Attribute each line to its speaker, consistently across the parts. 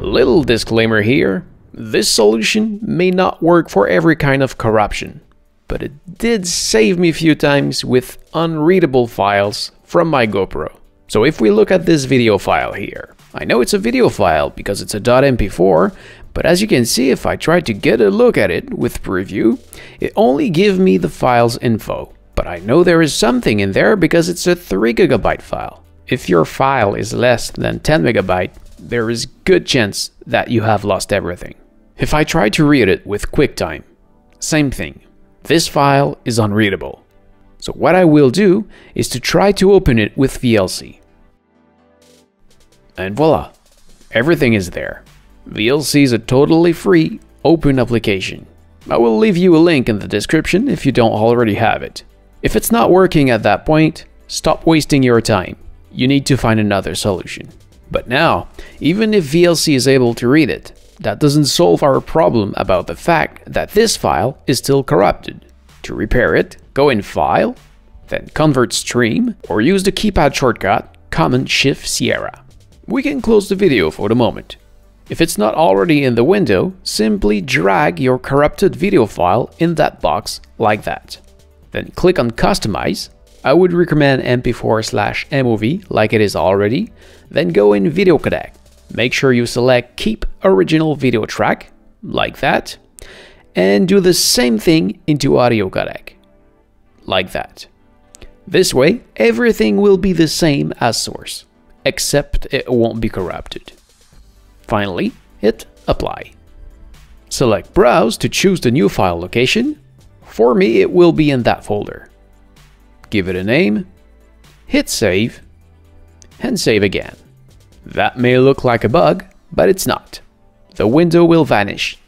Speaker 1: Little disclaimer here, this solution may not work for every kind of corruption, but it did save me a few times with unreadable files from my GoPro. So if we look at this video file here, I know it's a video file because it's a .mp4, but as you can see if I try to get a look at it with preview, it only gives me the file's info. But I know there is something in there because it's a 3GB file. If your file is less than 10 megabyte, there is good chance that you have lost everything. If I try to read it with QuickTime, same thing. This file is unreadable. So what I will do is to try to open it with VLC. And voila, everything is there. VLC is a totally free, open application. I will leave you a link in the description if you don't already have it. If it's not working at that point, stop wasting your time. You need to find another solution. But now, even if VLC is able to read it, that doesn't solve our problem about the fact that this file is still corrupted. To repair it, go in File, then Convert Stream, or use the keypad shortcut Command Shift Sierra. We can close the video for the moment. If it's not already in the window, simply drag your corrupted video file in that box like that. Then click on Customize. I would recommend MP4 slash MOV like it is already. Then go in Video Codec. Make sure you select Keep Original Video Track, like that, and do the same thing into Audio Codec, like that. This way, everything will be the same as source, except it won't be corrupted. Finally, hit Apply. Select Browse to choose the new file location. For me, it will be in that folder. Give it a name, hit Save, and save again. That may look like a bug, but it's not. The window will vanish.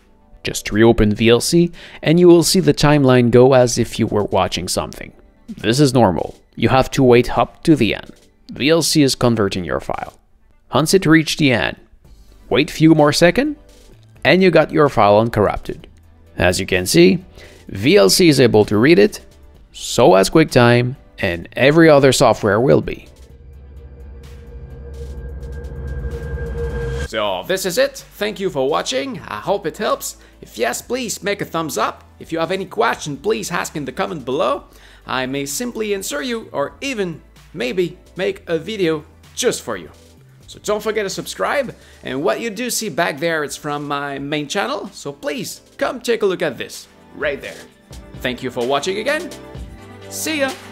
Speaker 1: Just reopen VLC and you will see the timeline go as if you were watching something. This is normal. You have to wait up to the end. VLC is converting your file. Once it reached the end, wait few more seconds, and you got your file uncorrupted. As you can see, VLC is able to read it, so as QuickTime and every other software will be.
Speaker 2: So this is it. Thank you for watching. I hope it helps. If yes, please make a thumbs up. If you have any question, please ask in the comment below. I may simply answer you or even maybe make a video just for you. So don't forget to subscribe and what you do see back there it's from my main channel. So please come take a look at this right there. Thank you for watching again. See ya!